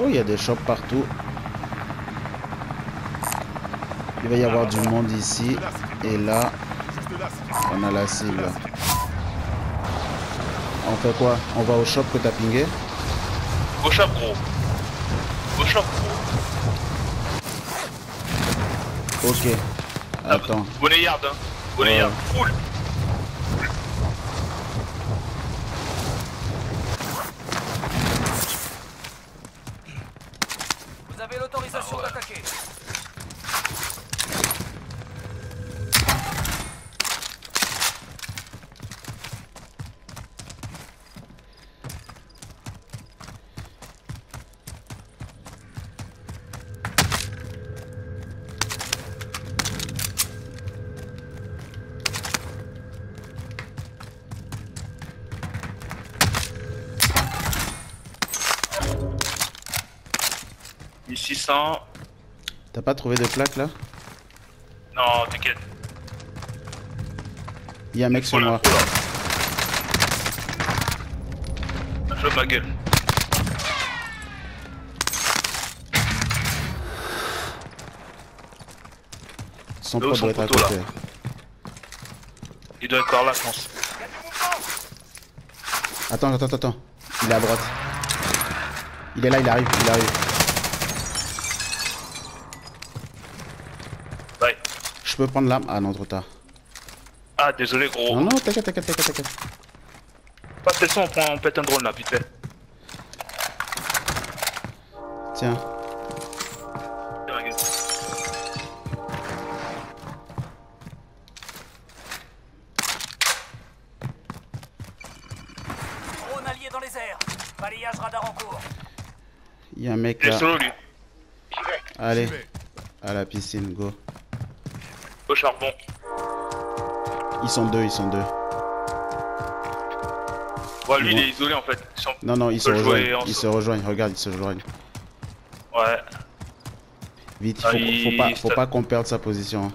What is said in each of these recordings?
Oh, il y a des shops partout. Il va y avoir du monde ici. Et là, on a la cible. On fait quoi? On va au shop que t'as pingé? Au shop, gros. Au shop, gros. Ok. Attends. Bonnet yard, hein. Bonnet yard. Mis 600. T'as pas trouvé de plaque là? Non, t'inquiète. Il y a un mec sur moi. Je ma gueule. Son pote doit être à poteau, là. côté. Il doit être par là, je pense. Attends, attends, attends. Il est à droite. Il est là, il arrive, il arrive. Bye. Je peux prendre l'arme Ah non, trop tard. Ah, désolé, gros. Non, non, t'inquiète, t'inquiète, t'inquiète, t'inquiète. Pas de son, on, prend, on pète un drone là, vite fait. Tiens. Drone allié dans les airs. Balayage radar en cours. il y a un mec là. solo, lui. Allez, à la piscine, go. Charbon. Ils sont deux, ils sont deux. Ouais, lui, Ils il vont- est isolé en fait. Ils sont- Non, non, ils se rejoignent. Ils se rejoignent, regarde, ils se rejoignent. Ouais, Vite, il Ah, faut, il- faut pas, faut ça- pas qu'on perde sa position. hein.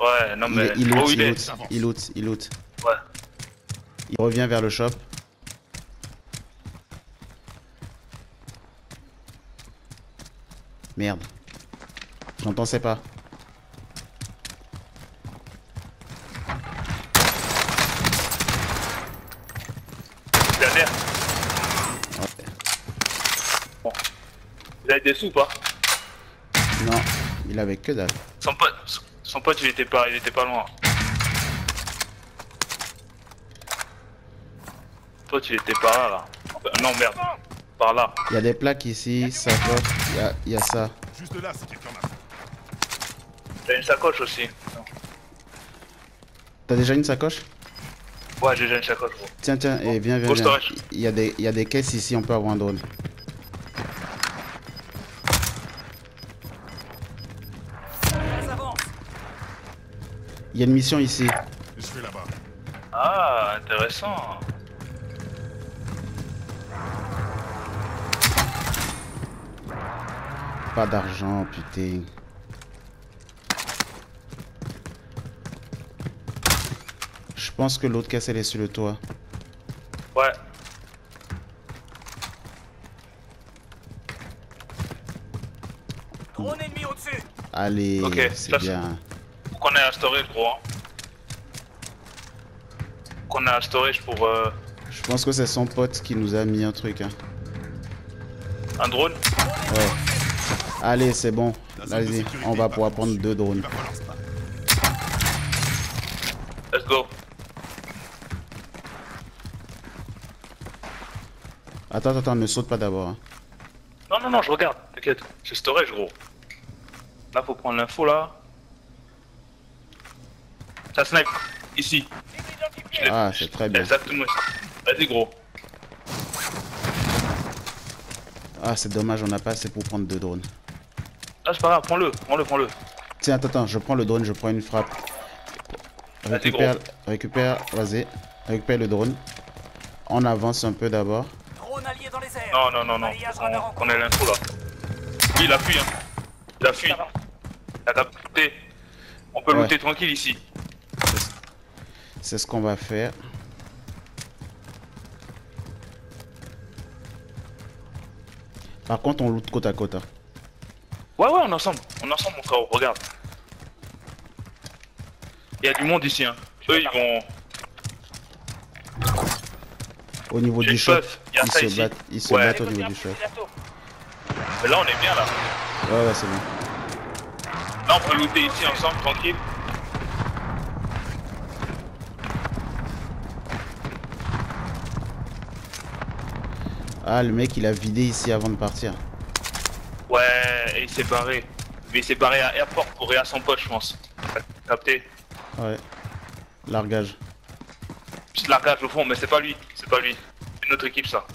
ouais, non mais. il Oh, loot, il il loot, il loot, il loot. Ouais. Il revient vers le shop. Merde. J'entends c'est pas. Derrière. Ouais. Il a des sous ou pas Non, il avait que dalle. son pote, son- pote, il était pas, il était pas loin. Son pote, il était par là, là. Euh, Non, merde. Par là. Il y a des plaques ici, ça il y a, il y a ça. Juste là, si quelqu'un a. T'as une sacoche aussi. T'as déjà une sacoche? Ouais, j'ai déjà une sacoche, gros. Tiens, tiens, et viens, viens, viens. Il y, a des, il y a des caisses ici, on peut avoir un drone. Il y a une mission ici. Je vais là-bas. Ah, intéressant. Pas d'argent, putain. Je pense que l'autre caisse elle est sur le toit. Ouais. Drone ennemi au-dessus. Allez, Ok, c'est bien. Gros. Hein. Qu'on ait un storage pour euh, Je pense que c'est son pote qui nous a mis un truc. Hein. un drone. Ouais. Allez, c'est bon. Sécurité on va pouvoir prendre deux drones. Let's go. Attends, attends, ne saute pas d'abord. hein. Non, non, non, je regarde. T'inquiète. C'est storage, gros. Là, faut prendre l'info, là. Ça snipe. Ici. Ah, c'est très bien. Exactement. Vas-y, gros. Ah, c'est dommage, on n'a pas assez pour prendre deux drones. Ah, c'est pas grave. Prends-le. Prends-le, prends-le. Tiens, attends, attends, je prends le drone, je prends une frappe. Récupère, gros. récupère, vas-y. Récupère le drone. On avance un peu d'abord. Drone allié dans les airs. Non, non, non, non. On, on a l'info, là. Lui, il a fui, hein. Il a fui. Il a capté. On peut Ouais. looter tranquille ici. C'est ce qu'on va faire. Par contre, on loot côte à côte. hein. Ouais, ouais, on est ensemble. On est ensemble, mon frère. Regarde. Il y a du monde ici. Hein. Eux, ils vont. Au niveau du shop, ils se ici. battent, ils se Ouais. battent au niveau du shop. Mais là, on est bien là. Ouais, ouais, c'est bon. Là, on peut looter ici ensemble, tranquille. Ah, le mec, il a vidé ici avant de partir. Ouais, et il s'est barré. Mais il s'est barré à Airport pour aller à son pote, je pense. Capté Ouais. Largage. Petit largage au fond, mais c'est pas lui. C'est pas lui. C'est une autre équipe, ça.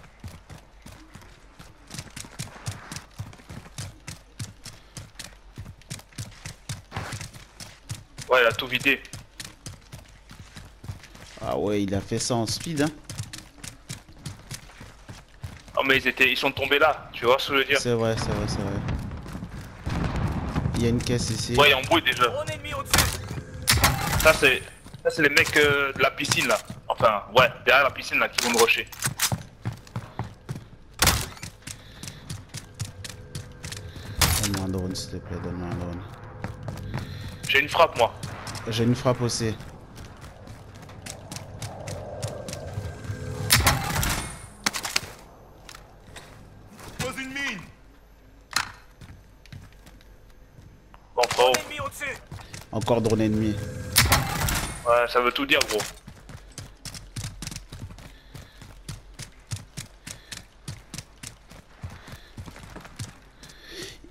Ouais, il a tout vidé. Ah ouais, il a fait ça en speed, hein. Oh, mais ils, étaient... ils sont tombés là. Tu vois ce que je veux dire C'est vrai, c'est vrai, c'est vrai. Il y a une caisse ici. Ouais, il embrouille déjà. Drone ennemi au-dessus. Ça, c'est. Ça, c'est les mecs euh, de la piscine là. Enfin, ouais, derrière la piscine là qui vont me rusher. Donne-moi un drone, s'il te plaît, donne-moi un drone. J'ai une frappe, moi. J'ai une frappe aussi. Ennemi au-dessus. Encore drone ennemi. Ouais, ça veut tout dire, gros.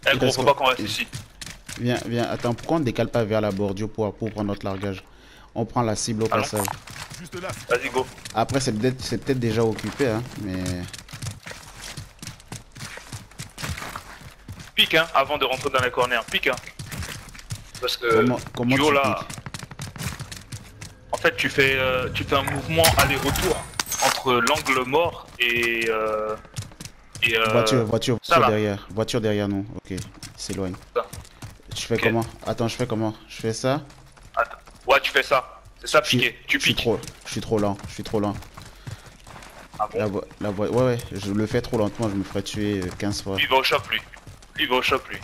Eh, Il gros, faut quoi pas qu'on reste ici. Viens, viens, attends, pourquoi on décale pas vers la bordure pour, pour prendre notre largage? On prend la cible au Allons. passage. Juste là. Vas-y, go. Après, c'est peut-être c'est peut-être déjà occupé, hein, mais... Pique, hein, avant de rentrer dans les corners. Pique, hein. Parce que. Comment, comment du haut, tu là. piques En fait, tu fais, euh, tu fais un mouvement aller-retour entre l'angle mort et. Euh, et euh, Voiture, voiture, ça, voiture derrière. Voiture derrière nous. Ok, s'éloigne. Je fais comment? Attends, je fais comment? Je fais ça Attends. Ouais, tu fais ça. C'est ça, piquer. Tu je suis piques. trop, je suis trop lent, je suis trop lent. Ah bon? La, vo- la vo- ouais, ouais, je le fais trop lentement, je me ferais tuer euh, 15 fois. Lui, il va au shop, lui. Lui, il va au shop, lui.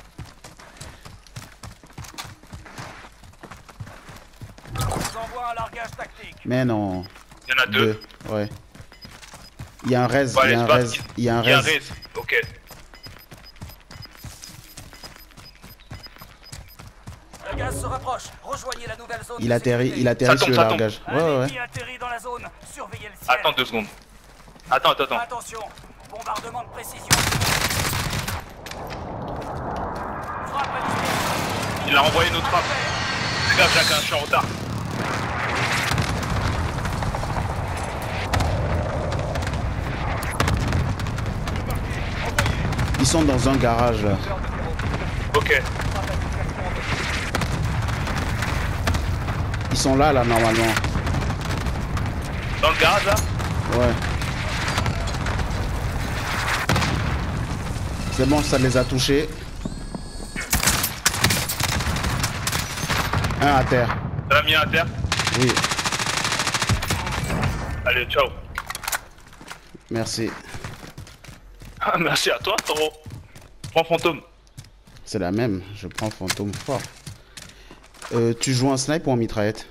Je vous envoie un largage tactique. Mais non, Il y en a deux. deux, ouais. Il y a un res, Ouais, il y a un battre. il y a un Il y a un res. raise. Ok. Le gaz se rapproche. Rejoignez la nouvelle zone. Il atterrit, il atterrit sur le largage. Ouais, ouais, ouais. ennemi atterrit dans la zone. Surveillez le ciel. Attends deux secondes. Attends, attends, attends. Attention, bombardement de précision. Frappe à distance. Il a envoyé notre frappe. Les gars, Jacques, je suis en retard. Sont dans un garage là. Ok. Ils sont là, là, normalement. Dans le garage, là Ouais. C'est bon, ça les a touchés. Un à terre. T'as mis un à terre Oui, Allez, ciao. merci. Ah, merci à toi, taureau. Prends fantôme. C'est la même. Je prends fantôme fort. Euh, tu joues en snipe ou en mitraillette?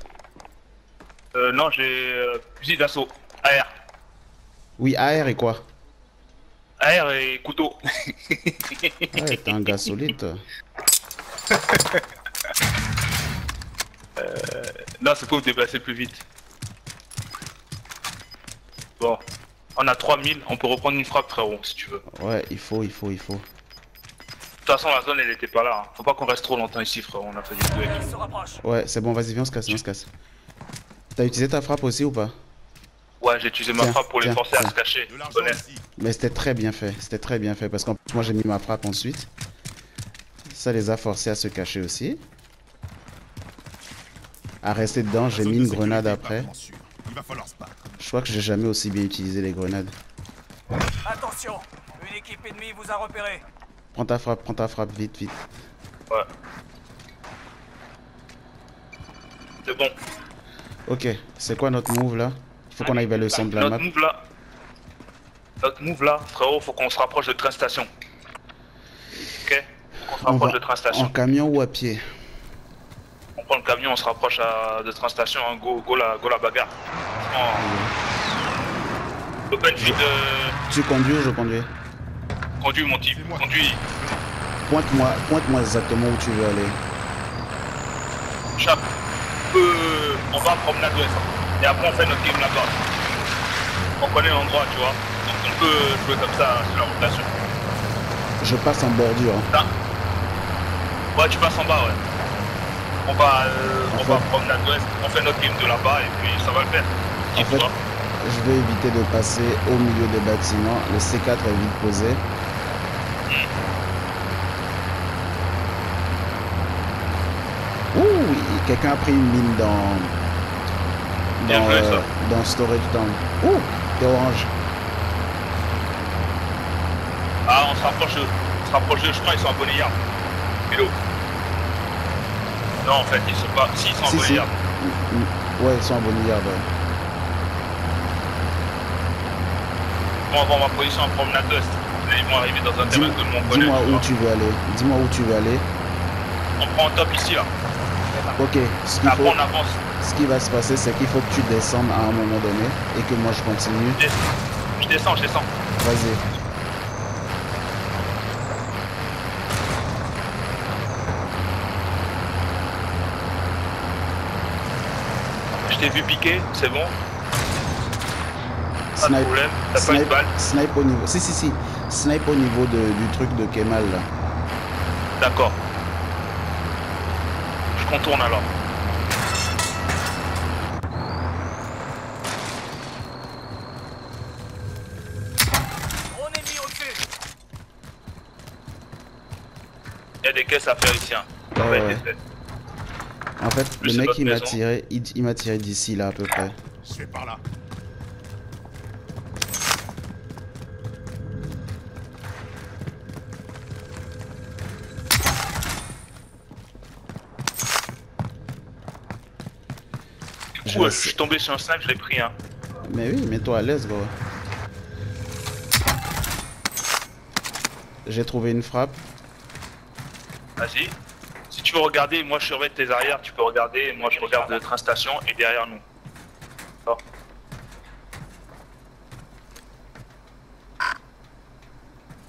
Euh, non, j'ai euh, fusil d'assaut. AR. Oui, AR et quoi? AR et couteau. Ouais, t'es un gars solide. toi. non, c'est pour me déplacer plus vite. Bon. On a 3000, on peut reprendre une frappe, frérot, si tu veux. De Ouais, il faut, il faut, il faut. toute façon, la zone, elle était pas là. hein. Faut pas qu'on reste trop longtemps ici, frérot. On a fait du Le duel. gaz se rapproche. Ouais, c'est bon, vas-y, viens, on se casse, viens, on se casse. T'as utilisé ta frappe aussi ou pas? Ouais, j'ai utilisé ma Tiens, frappe pour les tiens, forcer à se cacher. De. Mais c'était très bien fait, c'était très bien fait parce qu'en plus moi j'ai mis ma frappe ensuite. Ça les a forcés à se cacher aussi. À rester dedans, j'ai mis de une grenade après. Il va falloir se battre. Je crois que j'ai jamais aussi bien utilisé les grenades. Attention, une équipe ennemie vous a repéré. Prends ta frappe, prends ta frappe, vite, vite. Ouais. C'est bon. Ok, c'est quoi notre move là? Il faut qu'on aille vers le centre de la Notre map. move là. Notre move là, frérot, faut qu'on se rapproche de train station. On se On rapproche va de train en station. camion ou à pied? Prend le camion, on se rapproche à, de train station. Hein. Go, go, la, go la bagarre. En... Open euh, Tu conduis ou je conduis? Conduis mon type. Conduis. Pointe-moi pointe-moi exactement où tu veux aller. Chape. Euh, on va à promenade ouest. Et après on fait notre game là-bas. On connaît l'endroit, tu vois. Donc on peut jouer comme ça sur la rotation. Je passe en bordure. hein. Ouais, tu passes en bas, ouais. On va, euh, on va promenade ouest. On fait notre game de là-bas et puis ça va le faire. En fait, je vais éviter de passer au milieu des bâtiments. Le C4 est vite posé. Ouh, quelqu'un a pris une mine dans dans, joué, euh, dans storage tank. Ouh, t'es orange. Ah, on se rapproche, de- on se rapproche je crois, ils sont à Bonillard. Hello. Non, en fait, ils sont pas. Si, ils sont Si, si. Bonillard. Mm. Ouais, ils sont à Bonillard. ouais. Bon, avant ma position en promenade ouest. Ils vont arriver dans un terrain que mon collègue. Dis-moi où tu veux aller. Dis-moi où tu veux aller. On prend un top ici, là. Ok, ce qu'il Après, faut, on avance. ce qui va se passer, c'est qu'il faut que tu descendes à un moment donné et que moi je continue. Je descends, je descends. je descends. Vas-y. Je t'ai vu piquer, c'est bon. Pas de Snipe, problème. T'as pas une snipe, balle. snipe au niveau. Si, si, si. Snipe au niveau de- du truc de Kemal là. D'accord. Je contourne alors. Il y a des caisses à faire ici. Hein. Ça Ouais, va être ouais. fait. En fait, Plus le mec il m'a tiré, il, il m'a tiré d'ici là à peu près. Je vais par là. Du Je coup, vais je suis tombé sur un snipe, je l'ai pris. Hein. Mais oui, mets-toi à l'aise gros. J'ai trouvé une frappe. Vas-y. Tu veux regarder, moi je surveille tes arrières, tu peux regarder. Moi je regarde le train station et derrière nous. D'accord.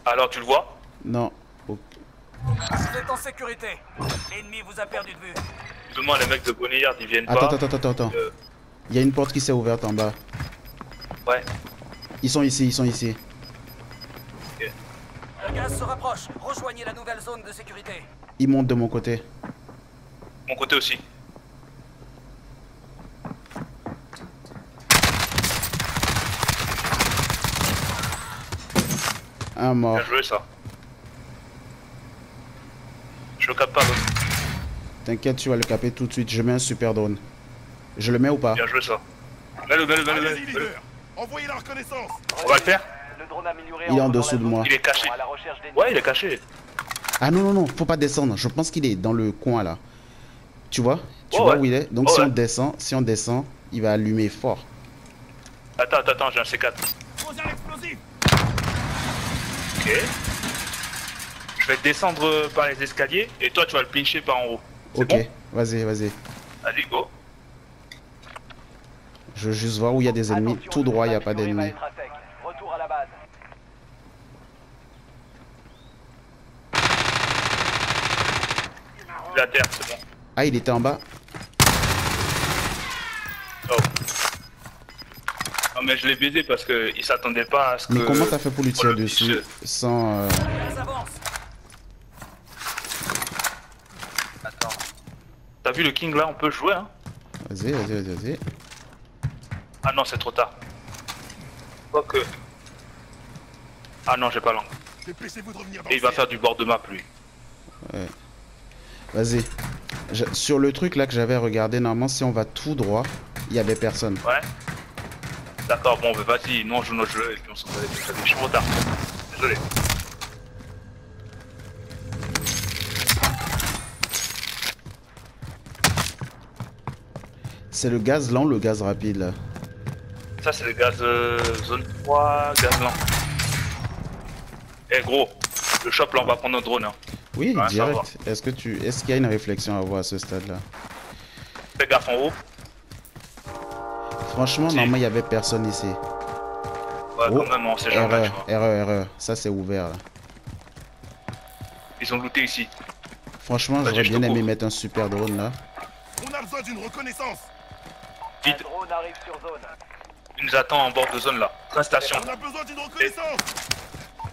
Alors tu le vois? Non. Vous êtes en sécurité. L'ennemi vous a perdu de vue. Demain les mecs de Bonillard ils viennent Attends, pas. attends, attends, attends. Euh. Il y a une porte qui s'est ouverte en bas. Ouais. Ils sont ici, ils sont ici. Le gaz se rapproche. Rejoignez la nouvelle zone de sécurité. Ils montent de mon côté. Mon côté aussi. Un mort. Bien joué ça. Je le capte pas. T'inquiète, tu vas le caper tout de suite. Je mets un super drone. Je le mets ou pas? Bien joué ça. Mets-le, mets-le, Envoyez la reconnaissance On va le faire Le drone amélioré Il est en dans dessous de moi. Il est caché. Ouais, il est caché. Ah non, non, non, faut pas descendre. Je pense qu'il est dans le coin là. Tu vois? Tu Oh vois ouais. où il est? Donc Oh si on descend, si on descend, il va allumer fort. Attends, attends, attends, j'ai un C4. Posez un explosif Ok. Je vais descendre euh, par les escaliers et toi tu vas le pincher par en haut. Ok, bon? Vas-y, vas-y. Allez, go. Je veux juste voir où il y a des ennemis. Attention, Tout droit, il n'y a pas d'ennemis. être à sec. Retour à la base. Il est à terre, c'est bon. Ah, il était en bas Oh. Non mais je l'ai baisé parce qu'il s'attendait pas à ce que... Mais comment t'as fait pour lui tirer dessus sans... euh. Attends. T'as vu le king là On peut jouer hein? Vas-y, vas-y, vas-y, vas-y. Ah non, c'est trop tard. Quoique... Ah non, j'ai pas l'angle. Et il va faire du bord de map lui. Vas-y. Je- Sur le truc là que j'avais regardé, normalement, si on va tout droit, il y avait personne. Ouais D'accord, bon, bah vas-y, nous on joue notre jeu et puis on s'en va Je suis en retard. Désolé. C'est le gaz lent le gaz rapide là Ça c'est le gaz euh, zone 3, gaz lent. Eh gros, le shop là on va prendre notre drone. Hein. Oui, Ouais, direct. Est-ce que tu, est-ce qu'il y a une réflexion à avoir à ce stade-là? Fais gaffe en haut. Franchement, Si. normalement, il y avait personne ici. Ouais, Oh, quand même, on sait jamais, tu Erreur, erreur, erreur. Ça, c'est ouvert. Là. Ils ont looté ici. Franchement, j'aurais bien aimé mettre un super drone là. On a besoin d'une reconnaissance Vite. Un drone arrive sur zone. Ils nous attendent en bord de zone là. Train station. On a besoin d'une reconnaissance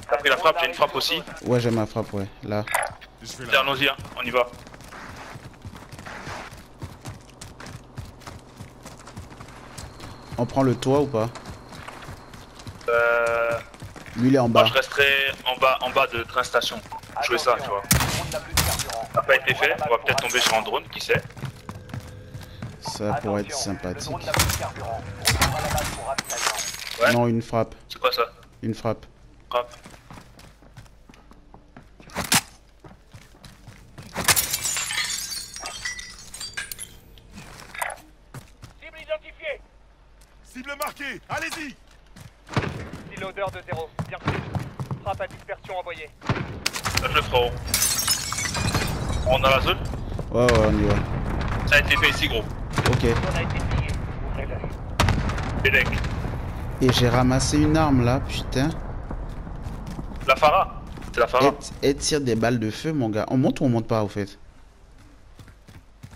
T'as pris la frappe, j'ai une frappe aussi. Ouais, j'ai ma frappe, ouais. Là. Tiens, allons-y, hein. on y va. On prend le toit ou pas Euh, Lui, il est en moi bas. je resterai en bas, en bas de train station. Jouer ça, tu vois. Ça n'a pas été fait, on va peut-être tomber sur un drone, qui sait. Ça pourrait être sympathique. Ouais. Non, une frappe. C'est quoi ça? Une frappe. Frappe. Cible identifiée. Cible marquée Allez-y Style odeur de zéro. Bien reçu. Frappe à dispersion envoyée. Le ferai haut. On a la zone Ouais, ouais, on y va. Ça a été fait ici, gros. Ok. Zone a été. Bélec. Et j'ai ramassé une arme là, putain. La Farah C'est la Farah. Et, et tire des balles de feu, mon gars. On monte ou on monte pas, au fait?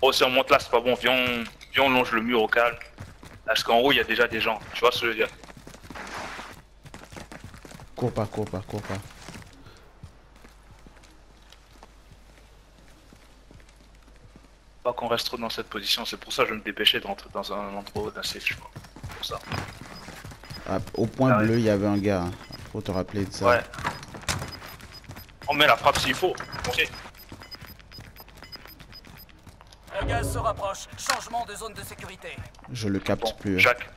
Oh, si on monte là, c'est pas bon. Viens, on... Viens, on longe le mur au calme. Parce qu'en haut, il y a déjà des gens. Tu vois ce que je veux dire? Cours pas, cours pas, cours pas. Pas qu'on reste trop dans cette position. C'est pour ça que je me dépêchais de rentrer dans un endroit d'un safe, je crois. Pour ça. Ah, au point Ah bleu, il y avait un gars. hein. Faut te rappeler de ça. Ouais. On met la frappe s'il faut. Ok. Le gaz se rapproche. Changement de zone de sécurité. Je le capte Bon, plus. hein. Jacques.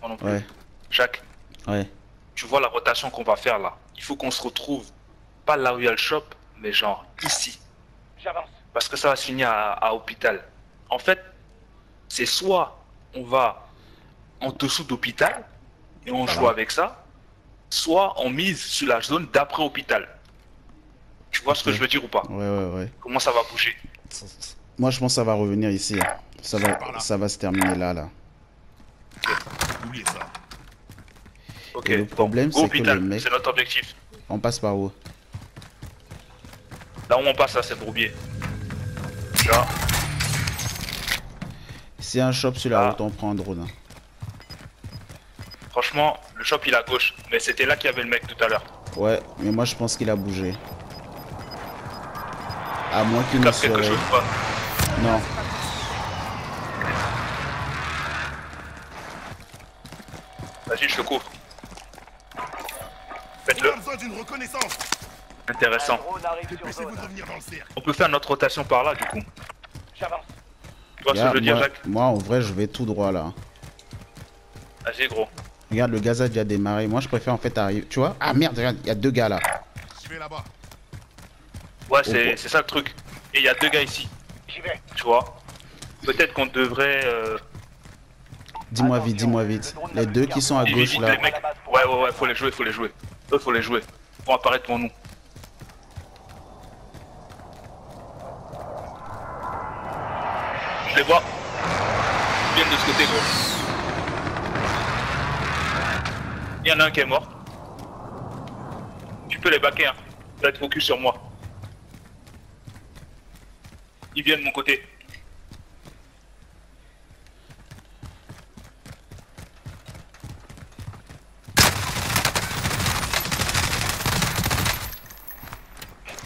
Moi non plus. Ouais, Jacques, ouais. tu vois la rotation qu'on va faire là. Il faut qu'on se retrouve, pas là où il y a le shop, mais genre ici. J'avance. Parce que ça va se finir à, à hôpital. En fait, c'est soit on va en dessous d'hôpital et on joue avec ça, soit on mise sur la zone d'après hôpital. Tu vois ce que je veux dire ou pas? Ouais, ouais, ouais. Comment ça va bouger? Moi, je pense que ça va revenir ici. hein. Ça va, là. ça va se terminer là, là. Oubliez ça. Ok. Et le problème, c'est que hôpital, le mec- c'est notre objectif. On passe par où? Là où on passe, là, c'est Bourbier. Y a un shop sur la Ah. route, on prend un drone. hein. franchement, le shop il est à gauche, mais c'était là qu'il y avait le mec tout à l'heure. Ouais, mais moi, je pense qu'il a bougé. À moins qu'il ne pas? Non. Vas-y, je te couvre. Faites-le. Intéressant. Le On peut faire notre rotation par là, du coup. J'avance. Tu vois ce que je veux dire, moi, Jacques moi, en vrai, je vais tout droit là. Vas-y, gros. Regarde, le gaz a déjà démarré. Moi, je préfère en fait arriver. Tu vois Ah merde, regarde, il y a deux gars là. Je vais là-bas. Ouais, c'est ça le truc. Et il y a deux gars ici, J'y vais. tu vois. Peut-être qu'on devrait. Euh... Dis-moi vite, dis-moi vite. Les deux qui sont à gauche là. les mecs. Ouais, ouais, ouais, faut les jouer, faut les jouer. Eux, faut les jouer. Pour apparaître pour nous. Je les vois. Ils viennent de ce côté, gros. Il y en a un qui est mort. Tu peux les baquer, hein. Vas être focus sur moi. Ils viennent de mon côté.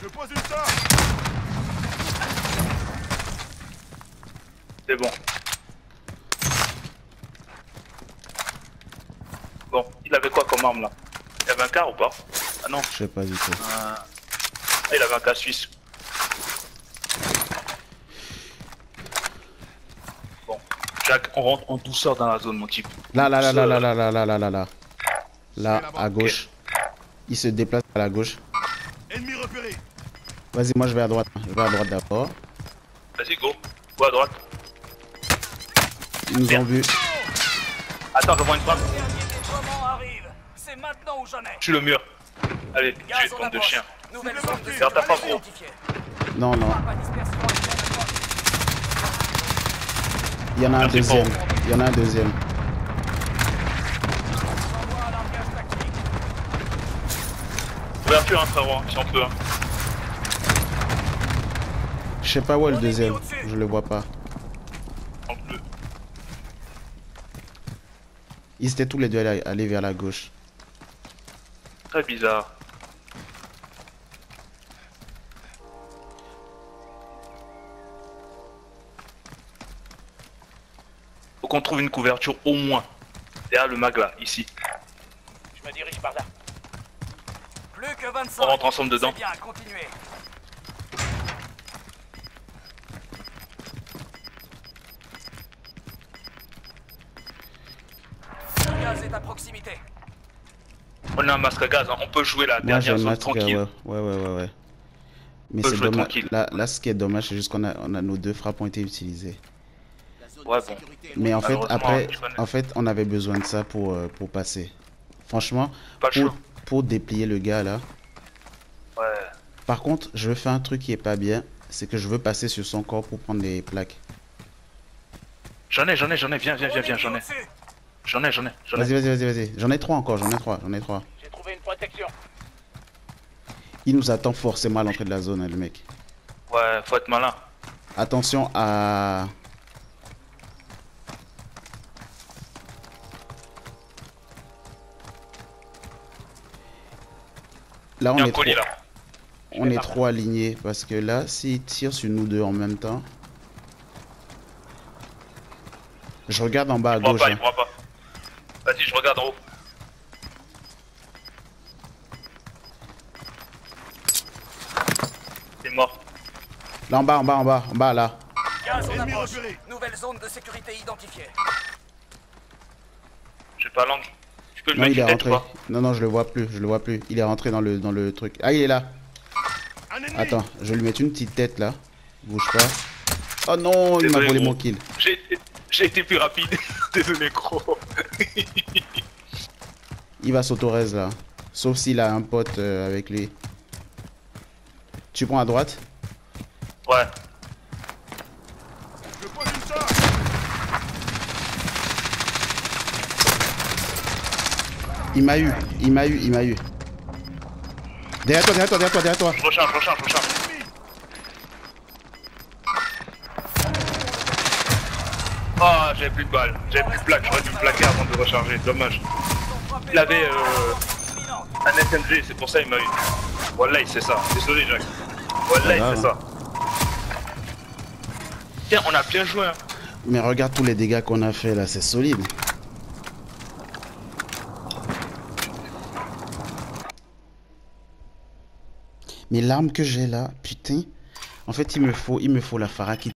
Je pose une tarte C'est bon. Bon, il avait quoi comme arme là Il avait un car ou pas Ah non, Je sais pas du tout. ah, il avait un car suisse. Bon, Jacques, on rentre en douceur dans la zone, mon type. Là, là, là, là, là, là, là, là, là, là, là. Là, à gauche. Il se déplace à la gauche. Ennemi repéré Vas-y, moi je vais à droite. Je vais à droite d'abord. Vas-y, go. Go à droite. Ils nous ont vus. Attends, je vois une frappe. Dernier déploiement arrive. C'est maintenant ou jamais. Tue le mur. Allez, tue, en bande de chiens. Garde ta gros. Non, non. Il y en a un Merci, deuxième. Il y en a un deuxième. Ouverture, hein, frérot, si on peut. hein. Je sais pas où est le deuxième. Je le vois pas. En bleu. Ils étaient tous les deux allés vers la gauche. Très bizarre. Qu'on trouve une couverture au moins. Derrière le mag là, ici. Je me dirige par là. Plus que 25. On rentre ensemble dedans. C'est bien, continuez. Le gaz est à proximité. On a un masque à gaz, hein. on peut jouer la Moi dernière un zone masque. tranquille. Ouais, ouais, ouais, ouais. ouais. Mais peut c'est jouer dommage. tranquille. Là, là, ce qui est dommage, c'est juste qu'on a, on a nos deux frappes ont été utilisées. Ouais, bon. Mais en fait, après, en fait, on avait besoin de ça pour, euh, pour passer. Franchement, Pas pour, pour déplier le gars là. Ouais. Par contre, je veux faire un truc qui est pas bien. C'est que je veux passer sur son corps pour prendre les plaques. J'en ai, j'en ai, j'en ai, viens, viens, viens, viens, j'en ai. Au-dessus. J'en ai, j'en ai, j'en ai. Vas-y, vas-y, vas-y, vas-y. J'en ai trois encore, j'en ai trois, j'en ai trois. J'ai trouvé une protection. Il nous attend forcément à l'entrée de la zone, hein, le mec. Ouais, faut être malin. Attention à... Là, on est, trop, on est trop alignés parce que là, s'il tire sur nous deux en même temps... Je regarde en bas à Il gauche. pas, hein. il pourra pas. Vas-y, je regarde en haut. C'est mort. Là, en bas, en bas, en bas, en bas, là. Nouvelle zone de sécurité identifiée. J'ai pas langue. Non, il est rentré. pas Non, non, je le vois plus, je le vois plus. Il est rentré dans le, dans le truc. Ah, il est là. Attends, je vais lui mettre une petite tête là. Bouge pas. Oh non, il m'a volé mon kill. J'ai j'ai été plus rapide. Désolé, gros. Il va s'autorez là. Sauf s'il a un pote euh, avec lui. Tu prends à droite? Ouais. Je pose une charge. Il m'a eu, il m'a eu, il m'a eu. Derrière toi, derrière toi, derrière toi, derrière toi. Je recharge, je recharge, je recharge. Ah, j'avais plus de balles. J'avais plus de plaques. J'aurais dû me plaquer avant de recharger. Dommage. Il avait euh, un SMG, c'est pour ça qu'il m'a eu. Wallah, c'est ça. Désolé, Jacques. Wallah, grave, c'est ça. Tiens, on a bien joué. Hein. Mais regarde tous les dégâts qu'on a fait là, c'est solide. Mais l'arme que j'ai là, putain. En fait, il me faut, il me faut la Farah qui